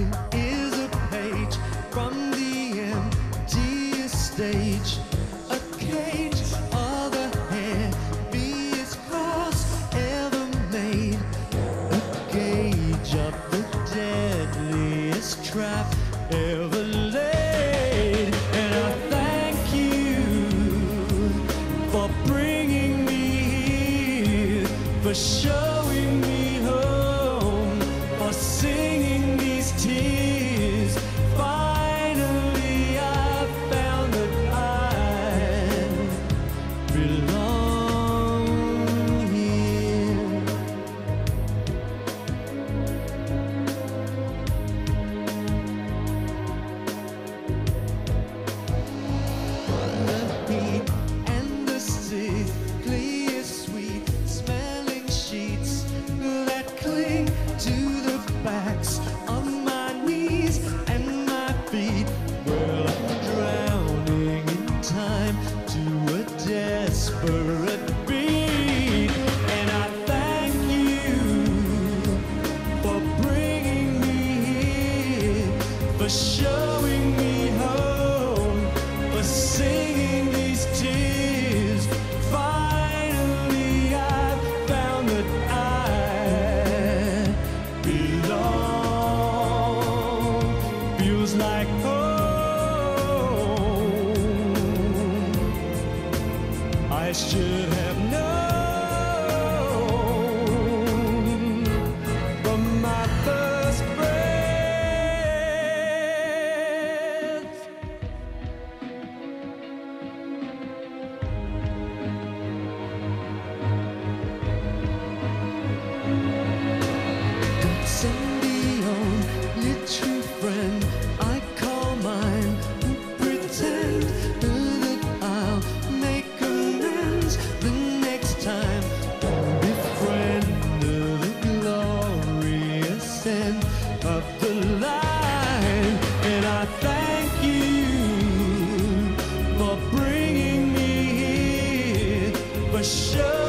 Is a page from the emptiest stage. A cage of the cross ever made. A gauge of the deadliest trap ever laid. And I thank you for bringing me here for sure. feet. Well, I'm drowning in time to a desperate beat. And I thank you for bringing me here, for sure. I should. crossing of the line. And I thank you for bringing me here for sure.